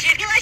If you like